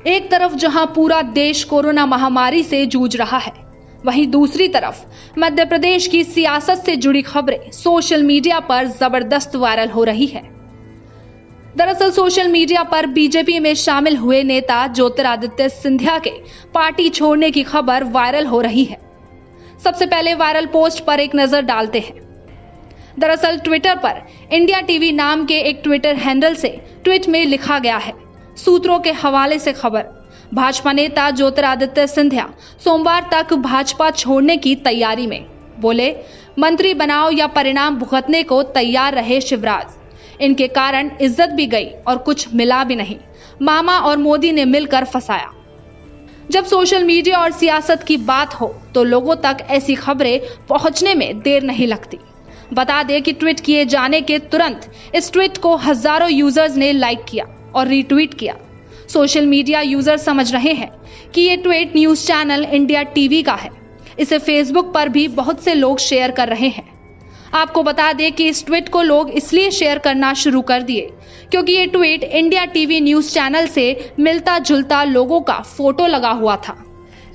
एक तरफ़ जहाँ पूरा देश कोरोना महामारी से जूझ रहा है, वहीं दूसरी तरफ़ मध्य प्रदेश की सियासत से जुड़ी खबरें सोशल मीडिया पर ज़बरदस्त वायरल हो रही है। दरअसल सोशल मीडिया पर बीजेपी में शामिल हुए नेता ज्योतिरादित्य सिंधिया के पार्टी छोड़ने की खबर वायरल हो रही है। सबसे पहले वायरल पोस्ट पर एक नज़र डालते हैं। दरअसल ट्विटर पर इंडिया टीवी नाम के एक ट्विटर हैंडल से ट्वीट में लिखा गया है सूत्रों के हवाले से खबर। भाजपा नेता ज्योतिरादित्य सिंधिया सोमवार तक भाजपा छोड़ने की तैयारी में। बोले, मंत्री बनाओ या परिणाम भुगतने को तैयार रहे शिवराज। इनके कारण इज़्ज़त भी गई और कुछ मिला भी नहीं। मामा और मोदी ने मिलकर फंसाया। जब सोशल मीडिया और सियासत की बात हो तो लोगों तक ऐसी खबरें पहुँचने में देर नहीं लगती। बता दें कि ट्वीट किए जाने के तुरंत इस ट्वीट को हज़ारों यूज़र्स ने लाइक किया। और रीट्वीट किया। सोशल मीडिया यूज़र समझ रहे हैं कि ये tweet news channel India TV का है। इसे फेसबुक पर भी बहुत से लोग शेयर कर रहे हैं। आपको बता दें कि इस ट्वीट को लोग इसलिए शेयर करना शुरू कर दिए क्योंकि ये tweet India TV news channel से मिलता जुलता लोगों का फ़ोटो लगा हुआ था।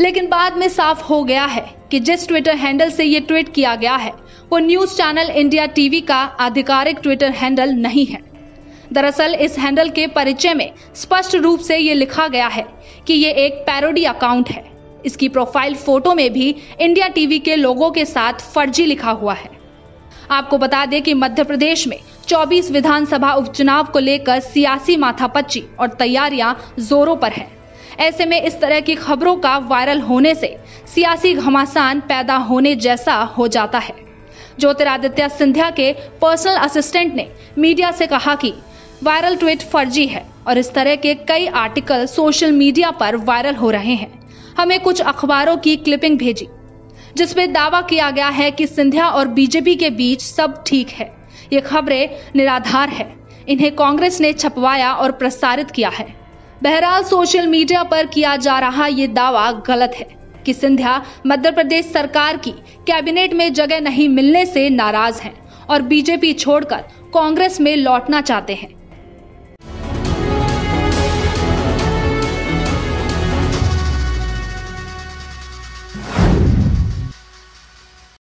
लेकिन बाद में साफ़ हो गया है कि जिस ट्विटर हैंडल से ये ट्वीट किया गया है, वो न्यूज़ चैनल इंडिया टीवी का आधिकारिक ट्विटर हैंडल नहीं है। दरअसल इस हैंडल के परिचय में स्पष्ट रूप से ये लिखा गया है कि ये एक पैरोडी अकाउंट है। इसकी प्रोफ़ाइल फ़ोटो में भी इंडिया टीवी के लोगों के साथ फर्जी लिखा हुआ है। आपको बता दें कि मध्य प्रदेश में 24 विधानसभा उपचुनाव को लेकर सियासी माथापच्ची और तैयारियाँ जोरों पर है। ऐसे में इस तरह की खबरों का वायरल होने से सियासी घमासान पैदा होने जैसा हो जाता है। ज्योतिरादित्य सिंधिया के पर्सनल असिस्टेंट ने मीडिया से कहा कि वायरल ट्वीट फर्जी है और इस तरह के कई आर्टिकल सोशल मीडिया पर वायरल हो रहे हैं। हमें कुछ अखबारों की क्लिपिंग भेजी, जिसमें दावा किया गया है कि सिंधिया और बीजेपी के बीच सब ठीक है। ये खबरें निराधार है। इन्हें कांग्रेस ने छपवाया और प्रसारित किया है। बहरहाल सोशल मीडिया पर किया जा रहा ये दावा गलत है कि सिंधिया मध्य प्रदेश सरकार की कैबिनेट में जगह नहीं मिलने से नाराज़ हैं और बीजेपी छोड़कर कांग्रेस में लौटना चाहते हैं।